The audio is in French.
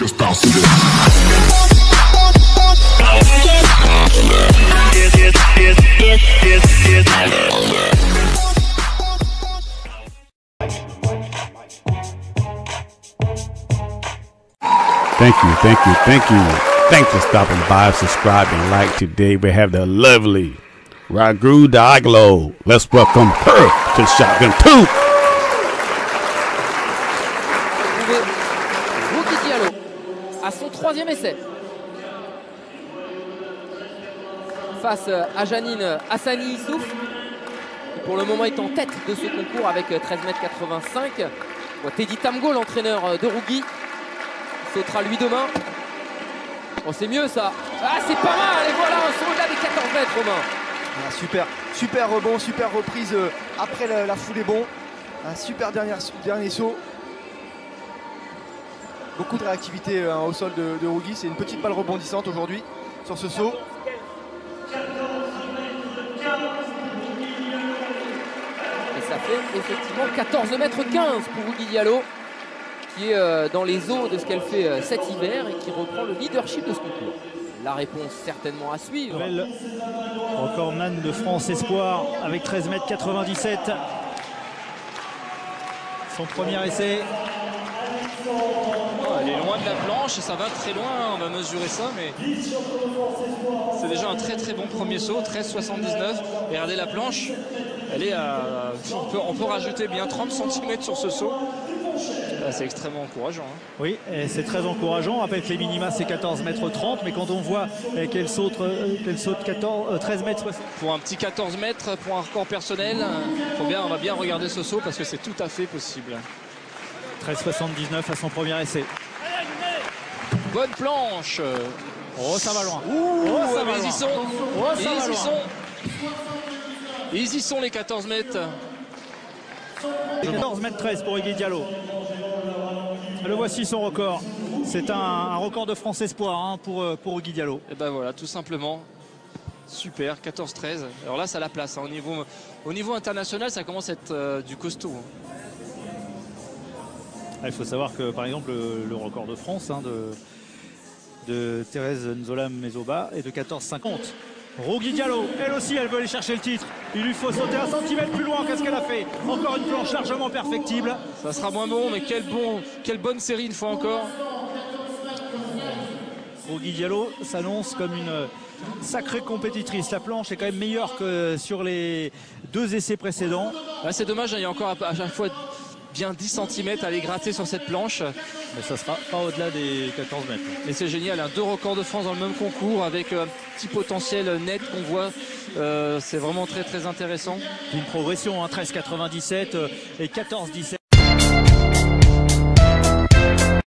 Just bounce to this. Thank you, thank you, thank you. Thanks for stopping by, subscribe, and like. Today we have the lovely Raghu Diaglo. Let's welcome her to Shotgun 2. À son troisième essai. Face à Janine Hassani Issouf, qui pour le moment est en tête de ce concours avec 13m85. On voit Teddy Tamgo, l'entraîneur de Rugi, sautera lui demain. Oh, c'est mieux ça. Ah, c'est pas mal. Et voilà, un saut au-delà des 14 mètres, Romain. Ah, super, super rebond, super reprise euh, après la, la foulée bon. Un super dernier saut. Beaucoup de réactivité euh, au sol de, de. C'est une petite balle rebondissante aujourd'hui sur ce saut. Et ça fait effectivement 14 mètres 15 pour Rugi Diallo, qui est euh, dans les eaux de ce qu'elle fait euh, cet hiver et qui reprend le leadership de ce concours. La réponse certainement à suivre. Nouvelle recordman de France Espoir avec 13 mètres 97. Son premier essai. Oh, elle est loin de la planche et ça va très loin, on va mesurer ça, mais c'est déjà un très très bon premier saut, 13,79. Et regardez la planche, elle est à. On peut, on peut rajouter bien 30 cm sur ce saut. Ah, C'est extrêmement encourageant. hein. Oui, c'est très encourageant. On rappelle que les minima c'est 14 mètres 30, mais quand on voit euh, qu'elle saute, euh, qu'elle saute 14, euh, 13 mètres 60. Pour un petit 14 mètres, pour un record personnel, faut bien, on va bien regarder ce saut parce que c'est tout à fait possible. 13,79 à son premier essai. Bonne planche Oh, ça va loin. Ouh, Oh, ça va ils y loin. sont Oh, ça Ils va y loin. sont Ils y sont les 14 mètres 14 mètres 13 pour Iggy Diallo. Le voici son record. C'est un, un record de France Espoir hein, pour, euh, pour Diallo. Et ben voilà, tout simplement. Super, 14-13. Alors là, ça a la place. hein. Au, niveau, au niveau international, ça commence à être euh, du costaud. hein. Ah, Il faut savoir que par exemple le, record de France hein, de, de Thérèse Nzola Mezoba est de 14,50. Rogi Diallo, elle aussi elle veut aller chercher le titre. Il lui faut sauter un centimètre plus loin qu'est-ce qu'elle a fait. Encore une planche largement perfectible. Ça sera moins bon, mais quel bon, quelle bonne série une fois encore. Rogi Diallo s'annonce comme une sacrée compétitrice. La planche est quand même meilleure que sur les deux essais précédents. C'est dommage, hein, il y a encore à, à chaque fois bien 10 cm à aller gratter sur cette planche. Mais ça sera pas au-delà des 14 mètres. Mais c'est génial, hein, deux records de France dans le même concours avec euh, un petit potentiel net qu'on voit. Euh, c'est vraiment très très intéressant. Une progression, hein, 13,97 euh, et 14,17.